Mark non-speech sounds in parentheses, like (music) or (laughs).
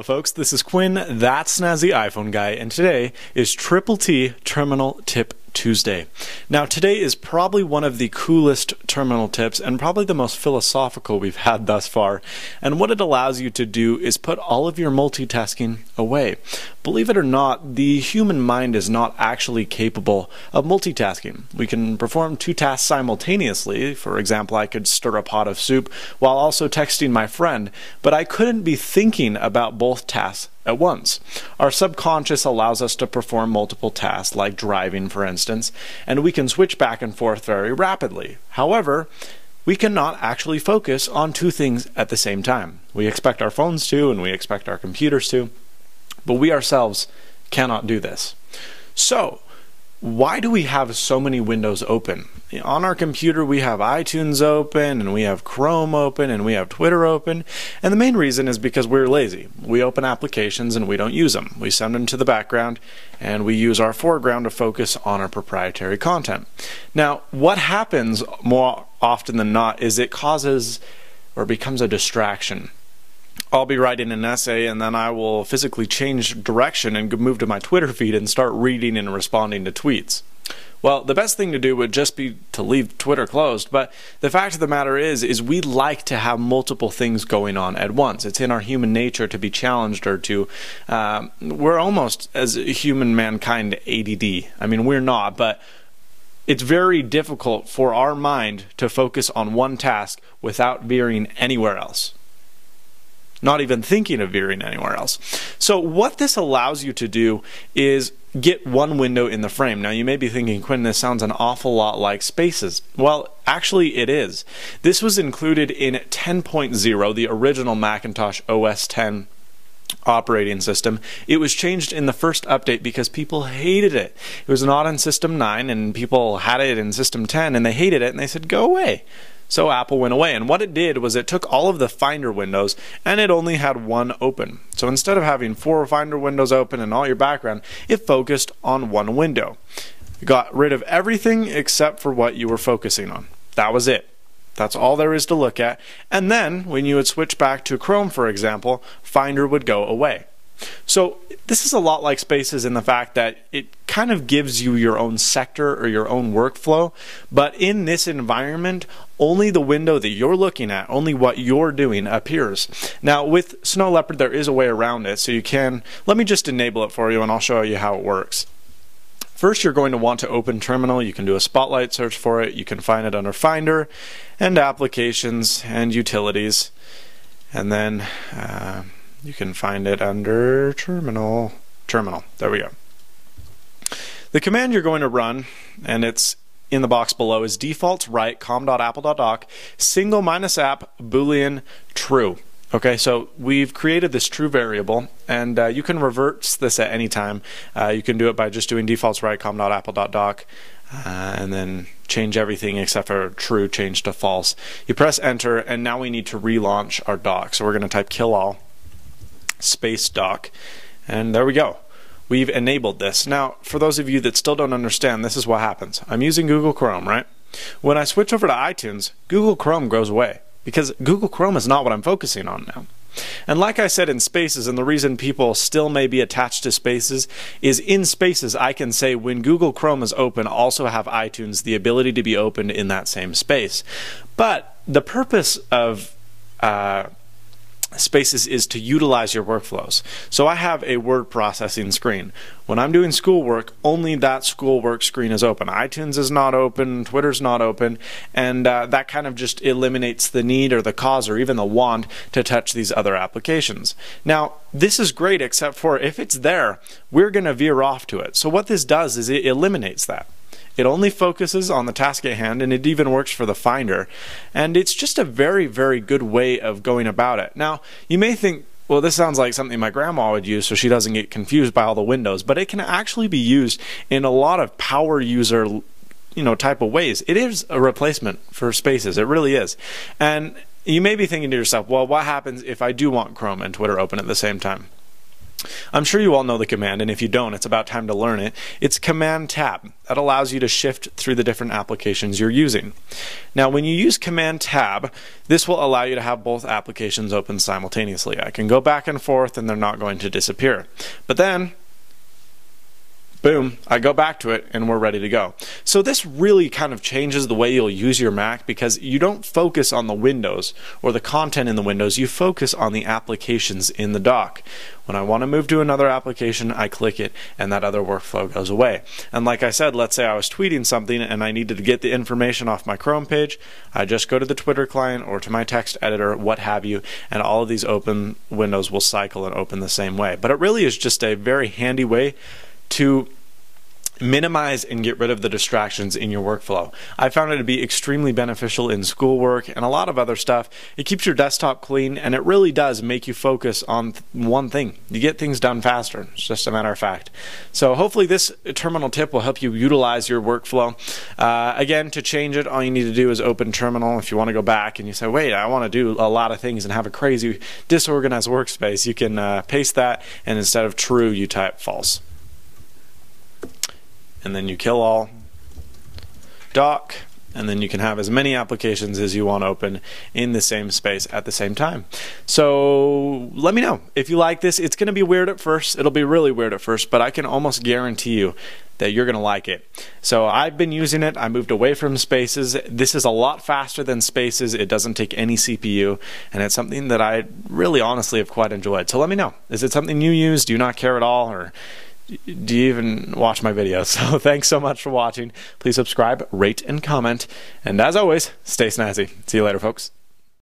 Hello, folks. This is Quinn, that snazzy iPhone guy, and today is Triple T Terminal Tip Tuesday. Now, today is probably one of the coolest terminal tips and probably the most philosophical we've (laughs) had thus far. And what it allows you to do is put all of your multitasking away. Believe it or not, the human mind is not actually capable of multitasking. We can perform two tasks simultaneously. For example, I could stir a pot of soup while also texting my friend, but I couldn't be thinking about both tasks at once. Our subconscious allows us to perform multiple tasks, like driving, for instance, and we can switch back and forth very rapidly. However, we cannot actually focus on two things at the same time. We expect our phones to, and we expect our computers to, but we ourselves cannot do this. So, why do we have so many windows open? On our computer, we have iTunes open, and we have Chrome open, and we have Twitter open. And the main reason is because we're lazy. We open applications and we don't use them. We send them to the background, and we use our foreground to focus on our proprietary content. Now, what happens more often than not is it causes or becomes a distraction. I'll be writing an essay and then I will physically change direction and move to my Twitter feed and start reading and responding to tweets. Well, the best thing to do would just be to leave Twitter closed, but the fact of the matter is is we like to have multiple things going on at once. It's in our human nature to be challenged or to uh, we're almost as human mankind ADD. I mean, we're not, but it's very difficult for our mind to focus on one task without veering anywhere else not even thinking of veering anywhere else. So, what this allows you to do is get one window in the frame. Now, you may be thinking, Quinn, this sounds an awful lot like Spaces. Well, actually, it is. This was included in 10.0, the original Macintosh OS 10 operating system. It was changed in the first update because people hated it. It was not in System 9, and people had it in System 10, and they hated it, and they said, go away. So Apple went away. And what it did was it took all of the Finder windows and it only had one open. So instead of having four Finder windows open and all your background, it focused on one window. It got rid of everything except for what you were focusing on. That was it. That's all there is to look at. And then, when you would switch back to Chrome, for example, Finder would go away. So this is a lot like Spaces in the fact that it kind of gives you your own sector or your own workflow, but in this environment, only the window that you're looking at, only what you're doing appears. Now with Snow Leopard, there is a way around it, so you can, let me just enable it for you and I'll show you how it works. First, you're going to want to open Terminal. You can do a Spotlight search for it. You can find it under Finder and Applications and Utilities. And then uh, you can find it under terminal. Terminal. There we go. The command you're going to run, and it's in the box below, is defaults write com.apple.dock single minus app boolean true. Okay, so we've created this true variable, and uh, you can reverse this at any time. Uh, you can do it by just doing defaults write com.apple.dock, uh, and then change everything except for true change to false. You press enter, and now we need to relaunch our dock. So we're going to type kill all space dock. And there we go. We've enabled this. Now, for those of you that still don't understand, this is what happens. I'm using Google Chrome, right? When I switch over to iTunes, Google Chrome goes away because Google Chrome is not what I'm focusing on now. And like I said in Spaces, and the reason people still may be attached to Spaces is in Spaces, I can say when Google Chrome is open, also have iTunes the ability to be opened in that same space. But the purpose of uh, Spaces is to utilize your workflows. So I have a word processing screen. When I'm doing schoolwork, only that schoolwork screen is open. iTunes is not open, Twitter's not open, and uh, that kind of just eliminates the need or the cause or even the want to touch these other applications. Now, this is great except for if it's there, we're going to veer off to it. So what this does is it eliminates that. It only focuses on the task at hand and it even works for the finder. And it's just a very, very good way of going about it. Now, you may think, well, this sounds like something my grandma would use so she doesn't get confused by all the windows, but it can actually be used in a lot of power user you know type of ways. It is a replacement for spaces. It really is. And you may be thinking to yourself, well, what happens if I do want Chrome and Twitter open at the same time? I'm sure you all know the command, and if you don't, it's about time to learn it. It's Command Tab. That allows you to shift through the different applications you're using. Now, when you use Command Tab, this will allow you to have both applications open simultaneously. I can go back and forth, and they're not going to disappear. But then, boom, I go back to it and we're ready to go. So this really kind of changes the way you'll use your Mac because you don't focus on the windows or the content in the windows, you focus on the applications in the dock. When I want to move to another application, I click it and that other workflow goes away. And like I said, let's say I was tweeting something and I needed to get the information off my Chrome page, I just go to the Twitter client or to my text editor, what have you, and all of these open windows will cycle and open the same way. But it really is just a very handy way to minimize and get rid of the distractions in your workflow. I found it to be extremely beneficial in schoolwork and a lot of other stuff. It keeps your desktop clean and it really does make you focus on one thing. You get things done faster. It's just a matter of fact. So hopefully this terminal tip will help you utilize your workflow. Uh, again, to change it, all you need to do is open terminal. If you want to go back and you say, wait, I want to do a lot of things and have a crazy disorganized workspace, you can uh, paste that and instead of true, you type false and then you kill all dock and then you can have as many applications as you want open in the same space at the same time. So let me know if you like this. It's going to be weird at first. It'll be really weird at first, but I can almost guarantee you that you're going to like it. So I've been using it. I moved away from Spaces. This is a lot faster than Spaces. It doesn't take any CPU, and it's something that I really honestly have quite enjoyed. So let me know. Is it something you use? Do you not care at all? Or do you even watch my videos? (laughs) So thanks so much for watching. Please subscribe, rate, and comment. And as always, stay snazzy. See you later, folks.